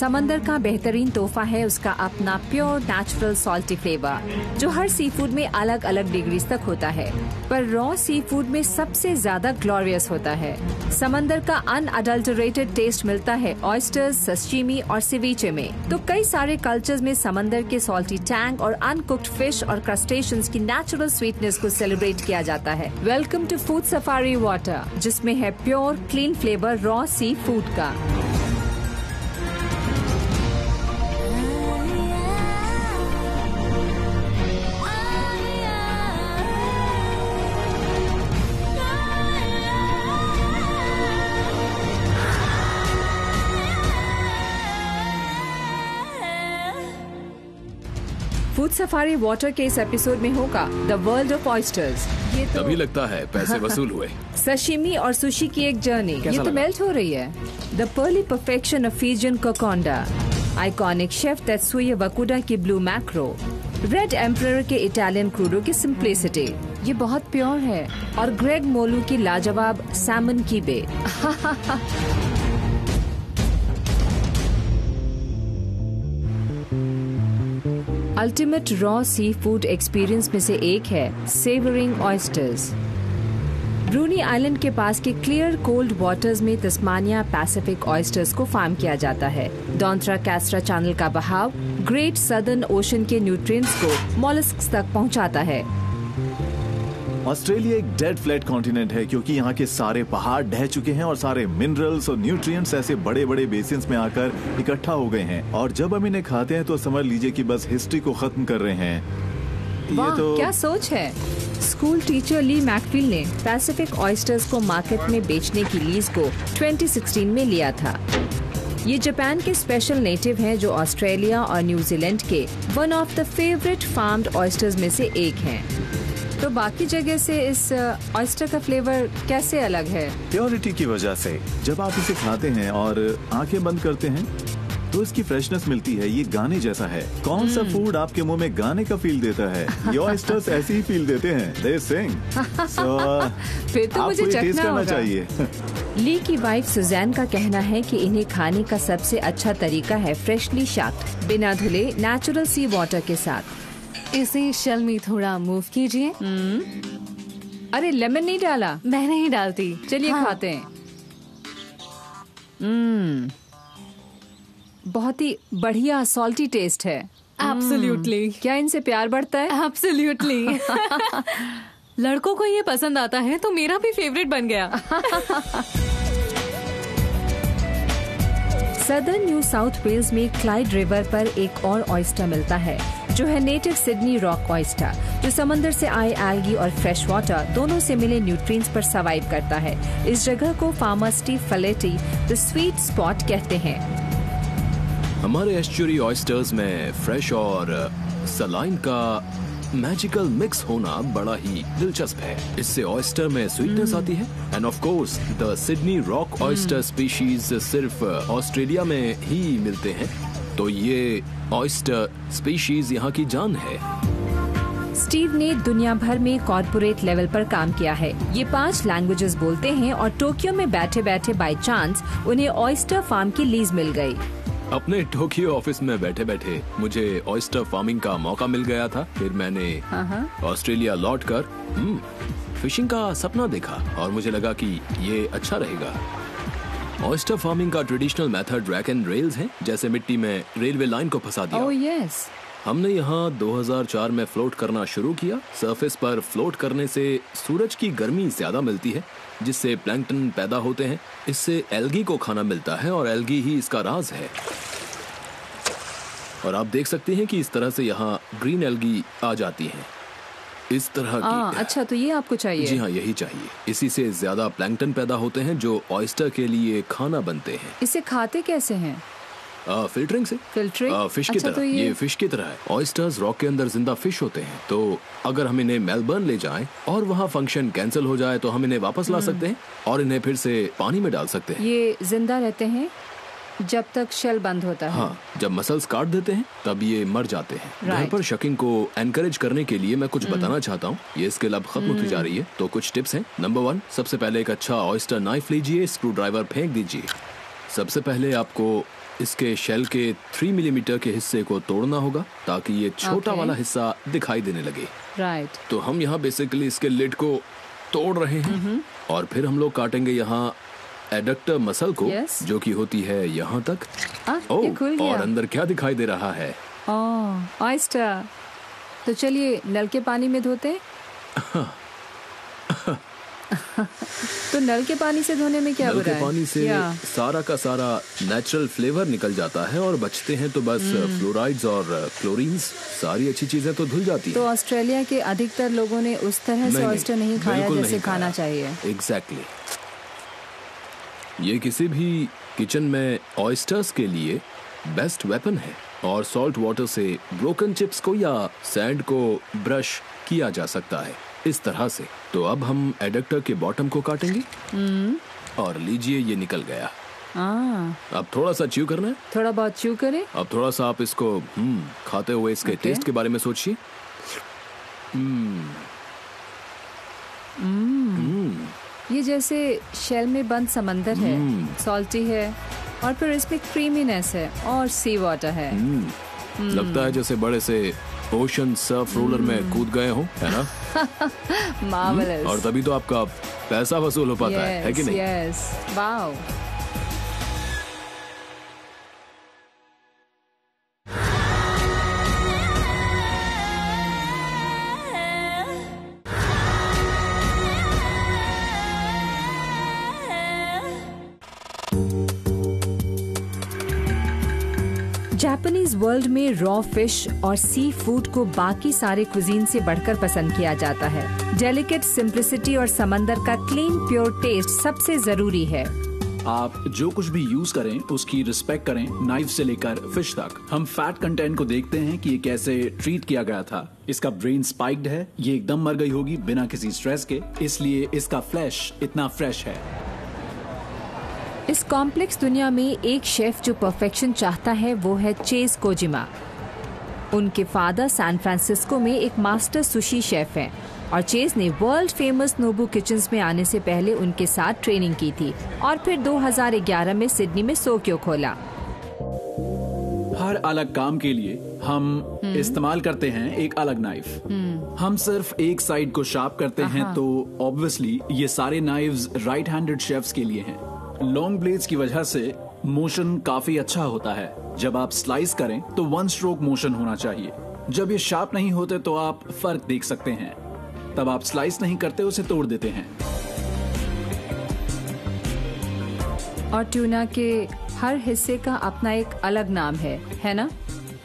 समंदर का बेहतरीन तोहफा है उसका अपना प्योर नेचुरल सॉल्टी फ्लेवर जो हर सी फ़ूड में अलग अलग डिग्रीज तक होता है। पर रॉ सी फ़ूड में सबसे ज़्यादा ग्लोरियस होता है। समंदर का अनअडल्टरेटेड टेस्ट मिलता है ऑयस्टर्स सस्चीमी और सिवीचे में। तो कई सारे कल्चर्स में समंदर के सॉल्टी टैंक और अनकुक्ड फ़िश और क्रस्टेशन की नेचुरल स्वीटनेस को सेलिब्रेट किया जाता है। Welcome to food safari water जिसमें है pure clean flavour raw seafood का। फ़ूड सफारी वाटर के इस एपिसोड में होगा द वर्ल्ड ऑफ़ ऑयस्टर्स। ये तो तभी लगता है पैसे वसूल हुए। सशिमी और सुशी की एक जर्नी। ये तो मेल्ट हो रही है। The pearly perfection of Fijian kokoda iconic chef Tetsuya Wakuda की ब्लू मैक्रो रेड एम्पर के इटालियन क्रूडो की सिंप्लिसिटी ये बहुत प्योर है। और ग्रेग मोलू की लाजवाब सैमन की बे ultimate raw seafood experience में से एक है सेवरिंग ऑयस्टर्स ब्रूनी आइलैंड के पास के क्लियर कोल्ड वाटर्स में तस्मानिया पैसिफिक ऑयस्टर्स को फार्म किया जाता है। डॉन्ट्रा कैस्ट्रा चैनल का बहाव ग्रेट सदर्न ओशन के न्यूट्रिएंट्स को मॉलस्क तक पहुंचाता है। ऑस्ट्रेलिया एक डेड फ्लैट कॉन्टिनेंट है क्योंकि यहाँ के सारे पहाड़ ढह चुके हैं और सारे मिनरल्स और न्यूट्रिएंट्स ऐसे बड़े बड़े बेसिन्स में आकर इकट्ठा हो गए हैं। और जब हम इन्हें खाते हैं तो समझ लीजिए कि बस हिस्ट्री को खत्म कर रहे हैं। ये तो क्या सोच है? स्कूल टीचर ली मैकफील ने पैसिफिक ऑयस्टर्स को मार्केट में बेचने की लीज को 2016 में लिया था। ये जापान के स्पेशल नेटिव हैं जो ऑस्ट्रेलिया और न्यूजीलैंड के one of the favourite farmed oysters में से एक हैं। तो बाकी जगह से इस ऑयस्टर का फ्लेवर कैसे अलग है? प्योरिटी की वजह से जब आप इसे खाते हैं और आँखें बंद करते हैं तो इसकी फ्रेशनेस मिलती है ये गाने जैसा है। कौन सा हम्म। फ़ूड आपके मुँह में गाने का फील देता है? ये ऑयस्टर्स ऐसे ही फील देते हैं दे सिंग सो फिर तो मुझे टेस्ट चखना करना चाहिए। ली की वाइफ सुजैन का कहना है कि इन्हें खाने का सबसे अच्छा तरीका है फ्रेशली शाक्ड बिना धुले नेचुरल सी वाटर के साथ। इसे शल में थोड़ा मूव कीजिए। अरे लेमन नहीं डाला। मैं नहीं डालती। चलिए हाँ। खाते हैं। हम्म। बहुत ही बढ़िया सॉल्टी टेस्ट है। एब्सोल्युटली क्या इनसे प्यार बढ़ता है? एब्सोल्युटली लड़कों को ये पसंद आता है तो मेरा भी फेवरेट बन गया। सदर्न न्यू साउथ वेल्स में क्लाइड रिवर पर एक और ऑयस्टर मिलता है। जो है नेटिव सिडनी रॉक ऑयस्टर जो समंदर से आए एल्गी और फ्रेश वाटर दोनों से मिले न्यूट्रिएंट्स पर सर्वाइव करता है। इस जगह को farmer Steve Feletti the sweet spot कहते हैं। हमारे एस्चुरी ऑयस्टर्स में फ्रेश और सलाइन का मैजिकल मिक्स होना बड़ा ही दिलचस्प है। इससे ऑयस्टर में स्वीटनेस आती है and of course the Sydney rock oyster species सिर्फ़ ऑस्ट्रेलिया में ही मिलते हैं। तो ये ऑयस्टर स्पीशीज यहाँ की जान है। स्टीव ने दुनिया भर में कॉरपोरेट लेवल पर काम किया है। ये पाँच लैंग्वेजेस बोलते हैं और टोक्यो में बैठे बैठे बाय चांस उन्हें ऑयस्टर फार्म की लीज मिल गई। अपने टोक्यो ऑफ़िस में बैठे बैठे मुझे ऑयस्टर फ़ार्मिंग का मौका मिल गया था। फिर मैंने ऑस्ट्रेलिया लौट कर फिशिंग का सपना देखा और मुझे लगा कि ये अच्छा रहेगा। ऑयस्टर फ़ार्मिंग का traditional method rack and rails है जैसे मिट्टी में रेलवे लाइन को फंसा दिया। ओह यस हमने यहाँ 2004 में फ्लोट करना शुरू किया। सरफेस पर फ्लोट करने से सूरज की गर्मी ज़्यादा मिलती है जिससे प्लैंकटन पैदा होते हैं। इससे एल्गी को खाना मिलता है और एल्गी ही इसका राज है। और आप देख सकते हैं कि इस तरह से यहाँ ग्रीन एल्गी आ जाती हैं। इस तरह हाँ की अच्छा तो ये आपको चाहिए? जी हाँ यही चाहिए। इसी से ज़्यादा प्लैंकटन पैदा होते हैं जो ऑयस्टर के लिए खाना बनते हैं। इसे खाते कैसे हैं? आ, फिल्टरिंग से। फिल्टरिंग? आ, फ़िश की अच्छा, तरह। तो ये- ये फ़िश की तरह है। ऑयस्टर्स रॉक के अंदर ज़िंदा फ़िश होते हैं। तो अगर हम इन्हें मेलबर्न ले जाएँ और वहाँ फ़ंक्शन कैंसिल हो जाए तो हम इन्हें वापस ला सकते हैं और इन्हें फिर से पानी में डाल सकते हैं। ये ज़िंदा रहते हैं? जब तक शेल बंद होता है। हाँ जब मसल्स काट देते हैं तब ये मर जाते हैं। घर पर शकिंग को एनकरेज करने के लिए मैं कुछ बताना चाहता हूँ। ये स्किल अब खत्म होती जा रही है। तो कुछ टिप्स हैं। नंबर वन सबसे पहले एक अच्छा ऑयस्टर नाइफ लीजिए स्क्रू ड्राइवर फेंक दीजिए। सबसे पहले आपको इसके शेल के थ्री मिलीमीटर के हिस्से को तोड़ना होगा ताकि ये छोटा वाला हिस्सा दिखाई देने लगे। राइट तो हम यहाँ बेसिकली इसके लिड को तोड़ रहे हैं। और फिर हम लोग काटेंगे यहाँ एडक्टर मसल को Yes. जो कि होती है यहाँ तक। आ, ओ, ये खुल गया। और अंदर क्या दिखाई दे रहा है? ओह ऑयस्टर तो चलिए नल के पानी में धोते तो नल के पानी से धोने में क्या नल के पानी से सारा का सारा नेचुरल फ्लेवर निकल जाता है और बचते हैं तो बस हम्म। फ्लोराइड्स और क्लोरीन्स सारी अच्छी चीज़ें तो धुल जाती तो ऑस्ट्रेलिया के अधिकतर लोगों ने उस तरह से ऑयस्टर नहीं खाया जैसे नहीं खाना चाहिए। एग्जैक्टली ये किसी भी किचन में ऑयस्टर्स के लिए बेस्ट वेपन है और सॉल्ट वाटर से ब्रोकन चिप्स को या सैंड को ब्रश किया जा सकता है इस तरह से। तो अब हम एडक्टर के बॉटम को काटेंगे। हम्म। और लीजिए ये निकल गया। हाँ। अब थोड़ा सा च्यू करना है। थोड़ा बहुत च्यू करें। अब थोड़ा सा आप इसको हम्म, खाते हुए इसके Okay. टेस्ट के बारे में सोचिए। ये जैसे शेल में बंद समंदर है। सॉल्टी है और फिर इसमें क्रीमीनेस है और सी वाटर है हम्म। लगता है जैसे बड़े से ओशन सर्फ रोलर में कूद गए हो है ना? मार्वेलस और तभी तो आपका पैसा वसूल हो पाता yes, है है कि नहीं? यस वाओ वर्ल्ड में रॉ फ़िश और सी फ़ूड को बाकी सारे कुजीन से बढ़कर पसंद किया जाता है। डेलिकेट सिंप्लिसिटी और समंदर का क्लीन प्योर टेस्ट सबसे ज़रूरी है। आप जो कुछ भी यूज़ करें, उसकी रिस्पेक्ट करें नाइफ से लेकर फ़िश तक। हम फैट कंटेंट को देखते हैं कि ये कैसे ट्रीट किया गया था। इसका ब्रेन स्पाइक्ड है, ये एकदम मर गई होगी बिना किसी स्ट्रेस के। इसलिए इसका फ्लैश इतना फ्रेश है। इस कॉम्प्लेक्स दुनिया में एक शेफ जो परफेक्शन चाहता है वो है चेज कोजिमा। उनके फादर सैन फ्रांसिस्को में एक मास्टर सुशी शेफ हैं और चेज ने वर्ल्ड फ़ेमस नोबू किचन्स में आने से पहले उनके साथ ट्रेनिंग की थी और फिर 2011 में सिडनी में सोक्यो खोला। हर अलग काम के लिए हम इस्तेमाल करते हैं एक अलग नाइफ हम सिर्फ़ एक साइड को शार्प करते हैं तो ऑब्वियसली ये सारे नाइव्स राइट हैंडेड शेफ्स के लिए हैं। लॉन्ग ब्लेड्स की वजह से मोशन काफ़ी अच्छा होता है। जब आप स्लाइस करें तो वन स्ट्रोक मोशन होना चाहिए। जब ये शार्प नहीं होते तो आप फ़र्क देख सकते हैं। तब आप स्लाइस नहीं करते उसे तोड़ देते हैं। और ट्यूना के हर हिस्से का अपना एक अलग नाम है है ना?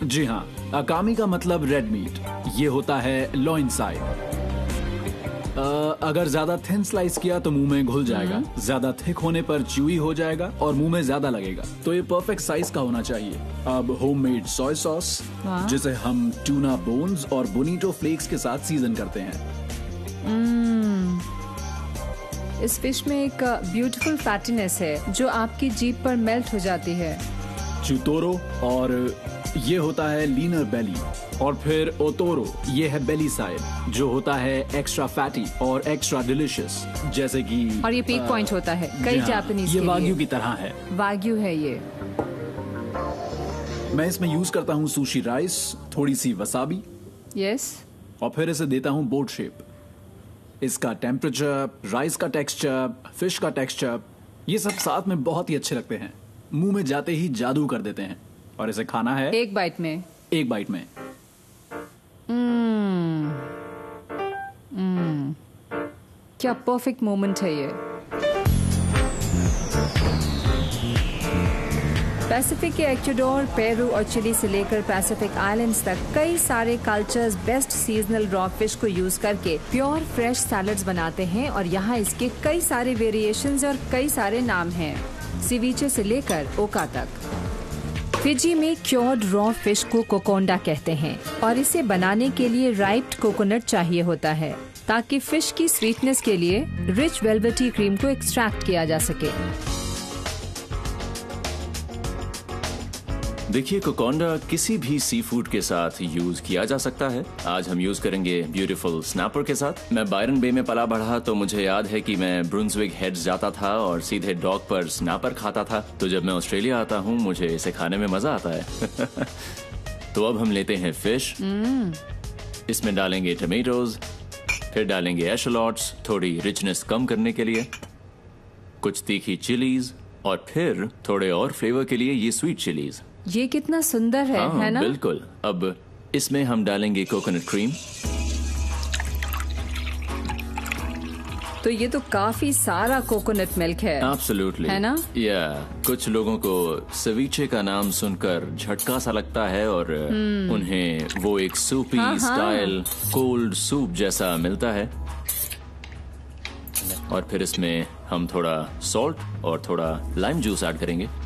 जी हाँ अकामी का मतलब रेड मीट ये होता है लॉइन साइड अगर ज़्यादा थिन स्लाइस किया तो मुँह में घुल जाएगा। ज़्यादा थिक होने पर च्यूई हो जाएगा और मुँह में ज़्यादा लगेगा। तो ये परफेक्ट साइज़ का होना चाहिए। अब होममेड सोय सॉस जिसे हम ट्यूना बोन्स और बोनीटो फ्लेक्स के साथ सीज़न करते हैं। इस फ़िश में एक ब्यूटीफुल फैटीनेस है जो आपकी जीप पर मेल्ट हो जाती है। चुतोरो और ये होता है लीनर बेली और फिर ओतोरो ये है बेली साइड जो होता है एक्स्ट्रा फैटी और एक्स्ट्रा डिलिशियस जैसे कि और ये पीक पॉइंट होता है कई जापानीज ये वाग्यू की तरह है। वाग्यू है ये। मैं इसमें यूज़ करता हूँ सुशी राइस थोड़ी सी वसाबी यस और फिर इसे देता हूँ बोट शेप इसका टेम्परेचर राइस का टेक्सचर फ़िश का टेक्सचर ये सब साथ में बहुत ही अच्छे लगते हैं। मुँह में जाते ही जादू कर देते हैं। और इसे खाना है? एक बाइट में। एक बाइट में। Mm. Mm. क्या परफेक्ट मोमेंट है ये। पैसिफिक के एक्वाडोर पेरू और चिली से लेकर पैसिफिक आइलैंड्स तक कई सारे cultures best seasonal raw fish को यूज़ करके प्योर फ्रेश सैलड्स बनाते हैं और यहाँ इसके कई सारे वेरिएशंस और कई सारे नाम हैं। सिविचे से लेकर ओका तक। फिजी में क्योर्ड रॉ फ़िश को कोकोंडा कहते हैं और इसे बनाने के लिए राइप्ड कोकोनट चाहिए होता है, ताकि फ़िश की स्वीटनेस के लिए रिच वेलवेटी क्रीम को एक्सट्रैक्ट किया जा सके। देखिए कोकोंडा किसी भी सी फ़ूड के साथ यूज़ किया जा सकता है। आज हम यूज़ करेंगे ब्यूटीफुल स्नैपर के साथ। मैं बायरन बे में पला बढ़ा तो मुझे याद है कि मैं ब्रुंसविक हेड्स जाता था और सीधे डॉग पर स्नैपर खाता था। तो जब मैं ऑस्ट्रेलिया आता हूँ मुझे इसे खाने में मज़ा आता है। तो अब हम लेते हैं फ़िश mm. इसमें डालेंगे टमेटोज फिर डालेंगे एशलॉट्स थोड़ी रिचनेस कम करने के लिए कुछ तीखी चिलीज और फिर थोड़े और फ्लेवर के लिए ये स्वीट चिलीज ये कितना सुंदर है हाँ है ना? बिल्कुल। अब इसमें हम डालेंगे कोकोनट क्रीम। तो ये तो काफ़ी सारा कोकोनट मिल्क है। एब्सोल्युटली है ना? या कुछ लोगों को सवीचे का नाम सुनकर झटका सा लगता है और hmm. उन्हें वो एक सूपी हाँ, हाँ। स्टाइल कोल्ड सूप जैसा मिलता है। और फिर इसमें हम थोड़ा सॉल्ट और थोड़ा लाइम जूस ऐड करेंगे।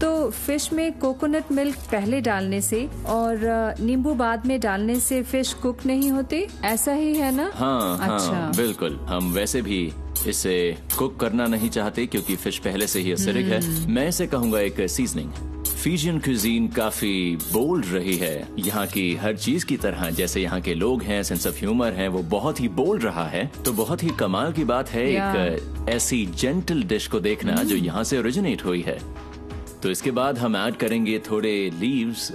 तो फ़िश में कोकोनट मिल्क पहले डालने से और नींबू बाद में डालने से फ़िश कुक नहीं होते? ऐसा ही है ना? हाँ अच्छा। हाँ बिल्कुल। हम वैसे भी इसे कुक करना नहीं चाहते क्योंकि फ़िश पहले से ही एसिडिक है। हम्म। मैं इसे कहूँगा एक सीजनिंग फीजियन क्यूजीन काफ़ी बोल्ड रही है। यहाँ की हर चीज़ की तरह जैसे यहाँ के लोग हैं सेंस ऑफ़ ह्यूमर है वो बहुत ही बोल्ड रहा है। तो बहुत ही कमाल की बात है एक ऐसी जेंटल डिश को देखना हम्म। जो यहाँ से ओरिजिनेट हुई है। तो इसके बाद हम ऐड करेंगे थोड़े लीव्स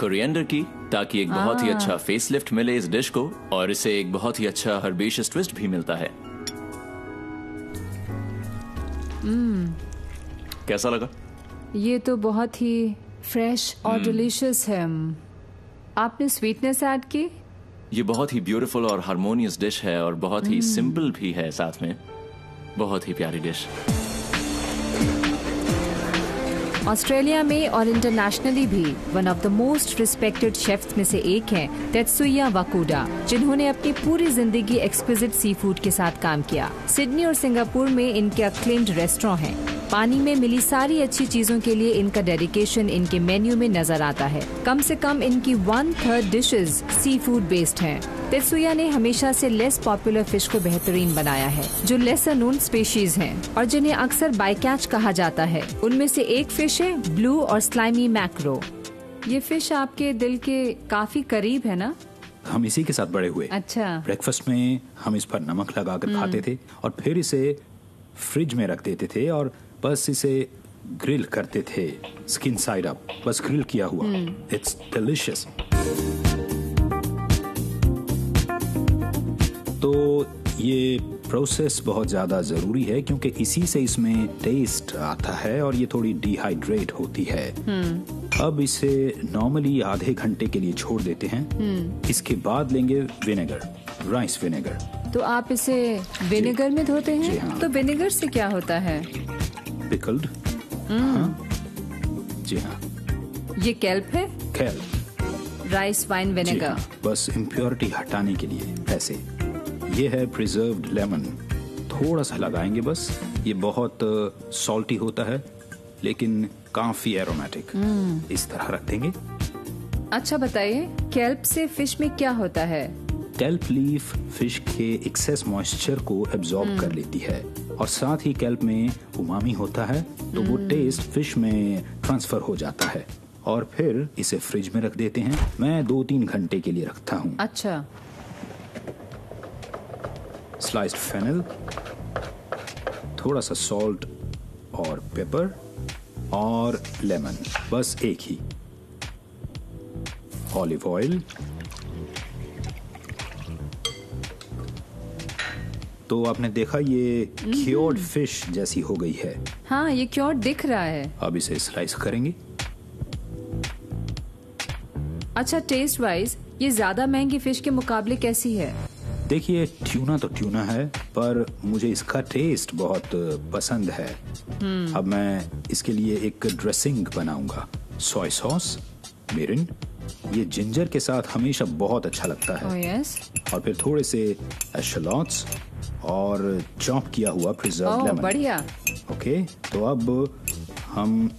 कोरिएंडर की ताकि एक बहुत ही अच्छा फेस लिफ्ट मिले इस डिश को और इसे एक बहुत ही अच्छा हर्बेशियस ट्विस्ट भी मिलता है। कैसा लगा? ये तो बहुत ही फ्रेश और। डिलीशियस है। आपने स्वीटनेस ऐड की? ये बहुत ही ब्यूटीफुल और हारमोनियस डिश है और बहुत ही सिंपल भी है साथ में। बहुत ही प्यारी डिश ऑस्ट्रेलिया में और इंटरनेशनली भी one of the most respected chefs में से एक हैं तेत्सुया वाकुडा जिन्होंने अपनी पूरी ज़िंदगी एक्सक्विजिट सी फ़ूड के साथ काम किया। सिडनी और सिंगापुर में इनके अक्लेम्ड रेस्टोरेंट हैं। पानी में मिली सारी अच्छी चीज़ों के लिए इनका डेडिकेशन इनके मेन्यू में नज़र आता है। कम से कम इनकी one third dishes seafood based हैं। तेत्सुया ने हमेशा से लेस पॉपुलर फ़िश को बेहतरीन बनाया है जो लेसर नोन स्पेशीज हैं और जिन्हें अक्सर बाइकैच कहा जाता है। उनमें से एक फ़िश है ब्लू और स्लाइमी मैक्रो ये फ़िश आपके दिल के काफ़ी करीब है ना? हम इसी के साथ बड़े हुए। अच्छा। ब्रेकफास्ट में हम इस पर नमक लगाकर खाते थे और फिर इसे फ्रिज में रख देते थे और बस इसे ग्रिल करते थे। स्किन साइड अप बस ग्रिल किया हुआ। इट्स डिलिशियस ये प्रोसेस बहुत ज़्यादा ज़रूरी है क्योंकि इसी से इसमें टेस्ट आता है और ये थोड़ी डिहाइड्रेट होती है। अब इसे नॉर्मली आधे घंटे के लिए छोड़ देते हैं। इसके बाद लेंगे विनेगर राइस विनेगर तो आप इसे विनेगर में धोते हैं? हाँ। तो विनेगर से क्या होता है? पिकल्ड हाँ। जी हाँ। ये कैल्प है? खैर राइस वाइन विनेगर बस इम्प्योरिटी हटाने के लिए ऐसे। ये है प्रिजर्व्ड लेमन थोड़ा सा लगाएँगे बस ये बहुत सॉल्टी होता है लेकिन काफ़ी एरोमेटिक इस तरह रख देंगे। अच्छा बताइए केल्प से फ़िश में क्या होता है? कैल्प लीफ फ़िश के एक्सेस मॉइस्चर को एब्जॉर्ब कर लेती है और साथ ही कैल्प में उमामी होता है तो वो टेस्ट फ़िश में ट्रांसफ़र हो जाता है। और फिर इसे फ्रिज में रख देते हैं। मैं दो तीन घंटे के लिए रखता हूँ। अच्छा। स्लाइस्ड फेनल थोड़ा सा सॉल्ट और पेपर और लेमन बस एक ही। ऑलिव ऑयल तो आपने देखा ये क्योर्ड फ़िश जैसी हो गई है। हाँ ये क्योर दिख रहा है। अब इसे स्लाइस करेंगे। अच्छा टेस्ट वाइज ये ज़्यादा महँगी फ़िश के मुकाबले कैसी है? देखिए ट्यूना तो ट्यूना है पर मुझे इसका टेस्ट बहुत पसंद है। अब मैं इसके लिए एक ड्रेसिंग बनाऊँगा। सोय सॉस मिरिन ये जिंजर के साथ हमेशा बहुत अच्छा लगता है। यस और फिर थोड़े से एशलॉट्स और चॉप किया हुआ प्रिजर्व लेमन बढ़िया। ओके तो अब हम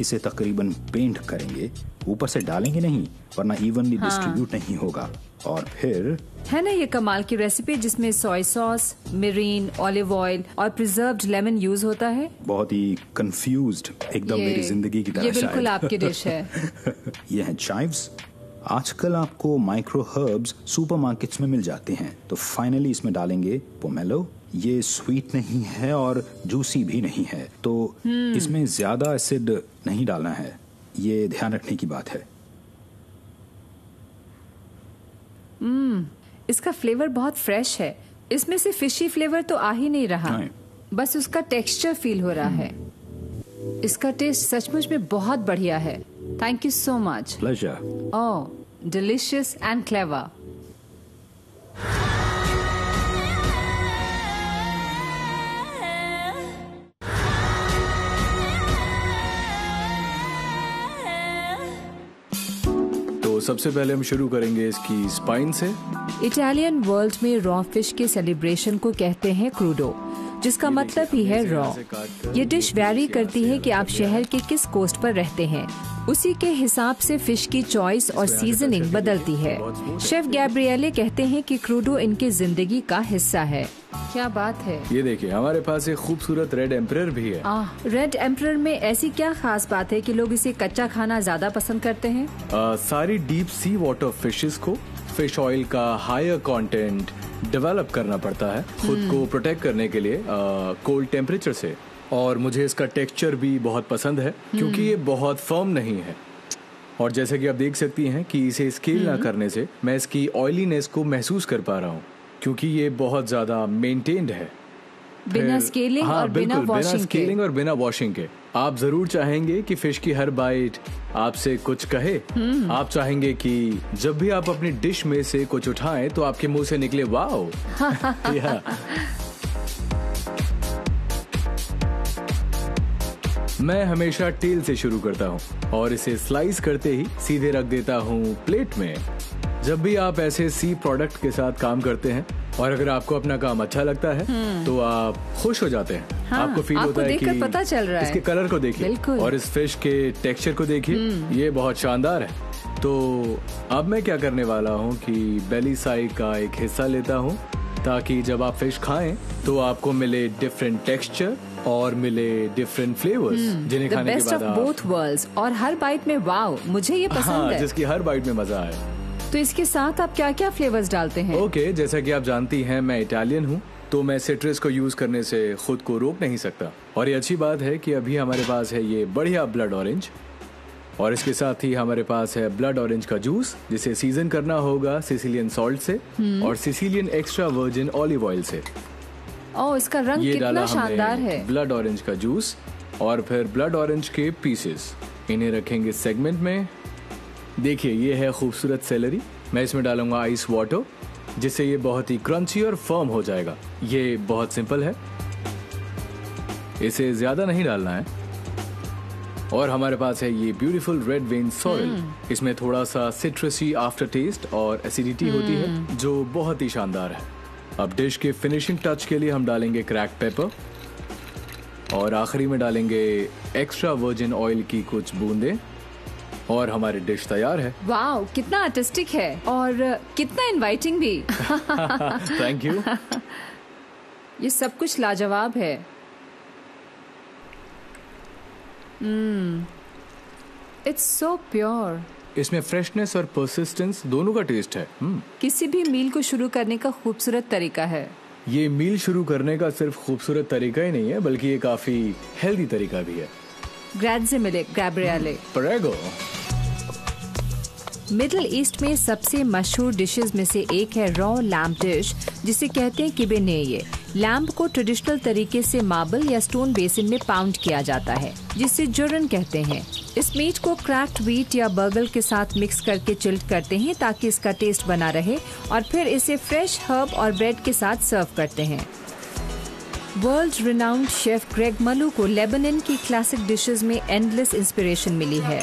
इसे तकरीबन पेंट करेंगे। ऊपर से डालेंगे नहीं वरना इवनली डिस्ट्रीब्यूट हाँ। नहीं होगा। और फिर है ना ये कमाल की रेसिपी जिसमें soy sauce mirin olive oil और प्रिजर्व्ड लेमन यूज़ होता है? बहुत ही कंफ्यूज्ड एकदम मेरी ज़िंदगी की तरह ये बिल्कुल। आपकी डिश है। ये हैं चाइव्स आजकल आपको माइक्रो हर्ब्स सुपरमार्केट्स में मिल जाते हैं। तो फाइनली इसमें डालेंगे पोमेलो ये स्वीट नहीं है और जूसी भी नहीं है। तो इसमें ज़्यादा एसिड नहीं डालना है। ये ध्यान रखने की बात है। इसका फ्लेवर बहुत फ्रेश है। इसमें से फिशी फ्लेवर तो आ ही नहीं रहा। बस उसका टेक्सचर फील हो रहा है। इसका टेस्ट सचमुच में बहुत बढ़िया है। Thank you so much. Pleasure oh delicious and clever सबसे पहले हम शुरू करेंगे इसकी स्पाइन से। इटालियन वर्ल्ड में रॉ फ़िश के सेलिब्रेशन को कहते हैं क्रूडो जिसका मतलब ही है रॉ ये डिश वैरी करती है कि आप शहर के किस कोस्ट पर रहते हैं। उसी के हिसाब से फ़िश की चॉइस और सीजनिंग बदलती है। शेफ गैब्रिएले कहते हैं कि क्रूडो इनकी ज़िंदगी का हिस्सा है। क्या बात है। ये देखिए हमारे पास एक खूबसूरत रेड एम्पर भी है। आह रेड एम्पर में ऐसी क्या खास बात है कि लोग इसे कच्चा खाना ज़्यादा पसंद करते हैं? आ, सारी डीप सी वाटर फिशेस को फ़िश ऑयल का हायर कंटेंट डेवलप करना पड़ता है। खुद को प्रोटेक्ट करने के लिए कोल्ड टेम्परेचर से। और मुझे इसका टेक्सचर भी बहुत पसंद है क्योंकि ये बहुत फर्म नहीं है। और जैसे कि आप देख सकती हैं कि इसे स्केल ना करने से मैं इसकी ऑयलीनेस को महसूस कर पा रहा हूँ क्योंकि ये बहुत ज़्यादा मेंटेन्ड है। बिना स्केलिंग हाँ, और बिना वॉशिंग के। स्केलिंग और बिना वॉशिंग के। आप ज़रूर चाहेंगे कि फ़िश की हर बाइट आपसे कुछ कहे। हम्म। आप चाहेंगे कि जब भी आप अपनी डिश में से कुछ उठाएँ तो आपके मुँह से निकले वाओ! मैं हमेशा टेल से शुरू करता हूँ और इसे स्लाइस करते ही सीधे रख देता हूँ प्लेट में जब भी आप ऐसे सी प्रोडक्ट के साथ काम करते हैं और अगर आपको अपना काम अच्छा लगता है तो आप खुश हो जाते हैं हम्म। हाँ, आपको फील आपको होता है कि पता चल रहा है। इसके कलर को देखिए हम्म। और इस फ़िश के टेक्सचर को देखिए ये बहुत शानदार है तो अब मैं क्या करने वाला हूँ कि बेली साइड का एक हिस्सा लेता हूँ ताकि जब आप फ़िश खाएँ तो आपको मिले डिफरेंट टेक्सचर और मिले डिफरेंट फ्लेवर्स जिन्हें खाने के बाद बोथ वर्ल्ड्स और हर बाइट में वाओ मुझे ये पसंद हाँ। है जिसकी हर बाइट में मज़ा आए। तो इसके साथ आप क्या क्या फ्लेवर्स डालते हैं? ओके जैसा कि आप जानती हैं मैं इटालियन हूँ तो मैं सिट्रस को यूज़ करने से खुद को रोक नहीं सकता। और ये अच्छी बात है कि अभी हमारे पास है ये बढ़िया ब्लड ऑरेंज और इसके साथ ही हमारे पास है ब्लड ऑरेंज का जूस जिसे सीज़न करना होगा सिसिलियन सॉल्ट से और Sicilian extra virgin olive oil से। ओ इसका रंग ये कितना शानदार है। ब्लड ऑरेंज का जूस और फिर ब्लड ऑरेंज के पीसेस इन्हें रखेंगे सेगमेंट में। देखिए ये है खूबसूरत सेलरी मैं इसमें डालूँगा आइस वाटर जिससे ये बहुत ही क्रंची और फर्म हो जाएगा। ये बहुत सिंपल है। इसे ज़्यादा नहीं डालना है। और हमारे पास है ये ब्यूटीफुल रेड वेन सॉइल इसमें थोड़ा सा सिट्रसी आफ्टर टेस्ट और एसिडिटी होती है जो बहुत ही शानदार है। अब डिश के फिनिशिंग टच के लिए हम डालेंगे क्रैक पेपर और आखिरी में डालेंगे एक्स्ट्रा वर्जिन ऑयल की कुछ बूंदें। और हमारी डिश तैयार है। वाओ कितना आर्टिस्टिक है और कितना इनवाइटिंग भी। थैंक यू ये सब कुछ लाजवाब है। इट्स सो प्योर इसमें फ्रेशनेस और परसिस्टेंस दोनों का टेस्ट है। हम्म। किसी भी मील को शुरू करने का खूबसूरत तरीका है। ये मील शुरू करने का सिर्फ़ खूबसूरत तरीका ही नहीं है बल्कि ये काफ़ी हेल्दी तरीका भी है। ग्रैड से मिले ग्रैब्रियाले परेगो मिडिल ईस्ट में सबसे मशहूर डिशेस में से एक है रॉ लैम्प डिश जिसे कहते हैं किबेनेये लैम्प को ट्रेडिशनल तरीके से मार्बल या स्टोन बेसिन में पाउंड किया जाता है जिसे जुरन कहते हैं। इस मीट को क्रैक्ड व्हीट या बर्गल के साथ मिक्स करके चिल्ट करते हैं ताकि इसका टेस्ट बना रहे और फिर इसे फ्रेश हर्ब और ब्रेड के साथ सर्व करते हैं। World renowned chef Greg Malouf को लेबनन की क्लासिक डिशेस में एंडलेस इंस्पिरेशन मिली है।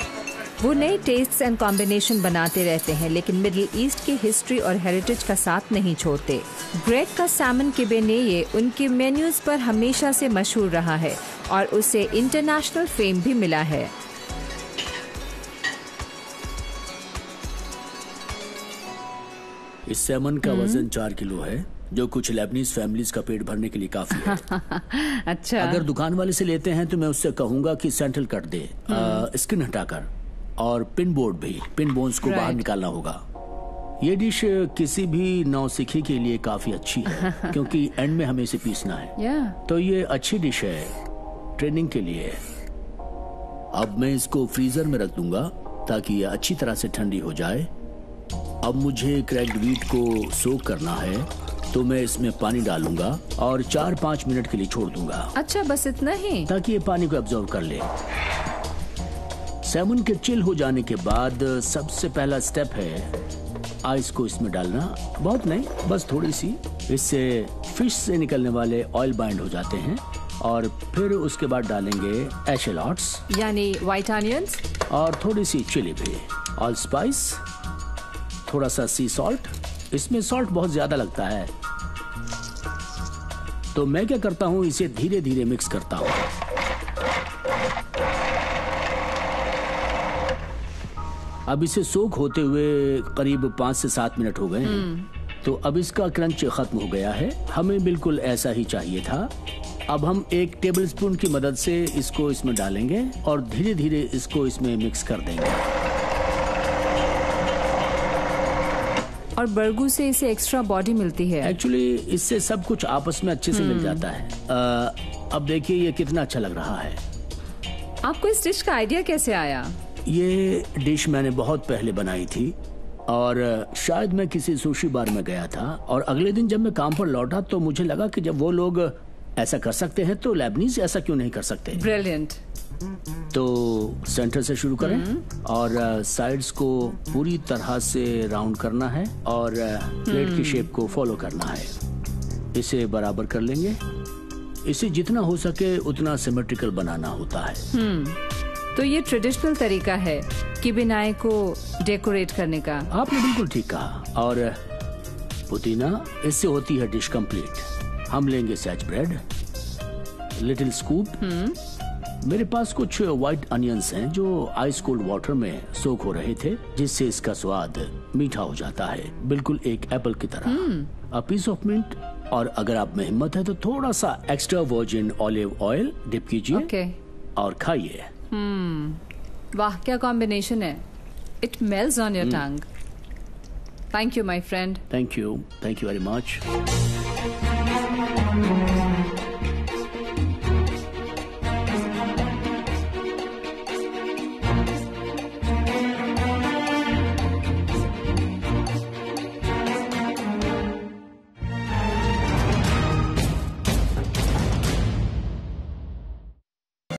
वो नए टेस्ट एंड कॉम्बिनेशन बनाते रहते हैं, लेकिन मिडिल ईस्ट की हिस्ट्री और हेरिटेज का साथ नहीं छोड़ते। ग्रेग का सैमन बेनेये उनके मेन्यूज पर हमेशा से मशहूर रहा है और उसे इंटरनेशनल फेम भी मिला है। इस सैमन का वज़न चार किलो है जो कुछ लेबनीज फैमिलीज़ का पेट भरने के लिए काफ़ी है। अच्छा। अगर दुकान वाले से लेते हैं तो मैं उससे कहूँगा कि सेंट्रल कट दे स्किन हटाकर और पिन बोर्ड भी पिन बोन्स को बाहर निकालना होगा। ये डिश किसी भी नौसिखी के लिए काफ़ी अच्छी है क्योंकि एंड में हमें इसे पीसना है। तो ये अच्छी डिश है ट्रेनिंग के लिए। अब मैं इसको फ्रीजर में रख दूँगा ताकि ये अच्छी तरह से ठंडी हो जाए। अब मुझे क्रैक्ड व्हीट को सोक करना है तो मैं इसमें पानी डालूँगा और चार पाँच मिनट के लिए छोड़ दूँगा। अच्छा बस इतना ही। ताकि ये पानी को एब्जॉर्व कर ले। सैमन के चिल हो जाने के बाद सबसे पहला स्टेप है आइस को इसमें डालना। बहुत नहीं बस थोड़ी सी। इससे फ़िश से निकलने वाले ऑयल बाइंड हो जाते हैं और फिर उसके बाद डालेंगे एशेलॉट्स यानी व्हाइट ऑनियंस और थोड़ी सी चिली भी। ऑल स्पाइस थोड़ा सा सी सॉल्ट इसमें सॉल्ट बहुत ज़्यादा लगता है। तो मैं क्या करता हूँ इसे धीरे धीरे मिक्स करता हूँ। अब इसे सोख होते हुए करीब पाँच से सात मिनट हो गए हैं। तो अब इसका क्रंच खत्म हो गया है। हमें बिल्कुल ऐसा ही चाहिए था। अब हम एक टेबल स्पून की मदद से इसको इसमें डालेंगे और धीरे धीरे इसको इसमें मिक्स कर देंगे। और बर्गू से इसे एक्स्ट्रा बॉडी मिलती है। एक्चुअली इससे सब कुछ आपस में अच्छे से मिल जाता है। अ, अब देखिए ये कितना अच्छा लग रहा है। आपको इस डिश का आइडिया कैसे आया? ये डिश मैंने बहुत पहले बनाई थी और शायद मैं किसी सुशी बार में गया था और अगले दिन जब मैं काम पर लौटा तो मुझे लगा कि जब वो लोग ऐसा कर सकते हैं तो लेबनीज ऐसा क्यों नहीं कर सकते ब्रिलियंट तो सेंटर से शुरू करें और साइड्स को पूरी तरह से राउंड करना है और प्लेट की शेप को फॉलो करना है। इसे बराबर कर लेंगे। इसे जितना हो सके उतना सिमेट्रिकल बनाना होता है। तो ये ट्रेडिशनल तरीका है कि बिनाए को डेकोरेट करने का। आपने बिल्कुल ठीक कहा। और पुदीना इससे होती है डिश कंप्लीट हम लेंगे सैच ब्रेड लिटिल स्कूप मेरे पास कुछ व्हाइट अनियंस हैं जो आइस कोल्ड वाटर में सोख हो रहे थे जिससे इसका स्वाद मीठा हो जाता है। बिल्कुल एक एप्पल की तरह। अ पीस ऑफ़ मिंट और अगर आप में हिम्मत है तो थोड़ा सा extra virgin olive oil dip कीजिए ओके और खाइए। वाह क्या कॉम्बिनेशन है। It melts on your tongue thank you my friend thank you thank you very much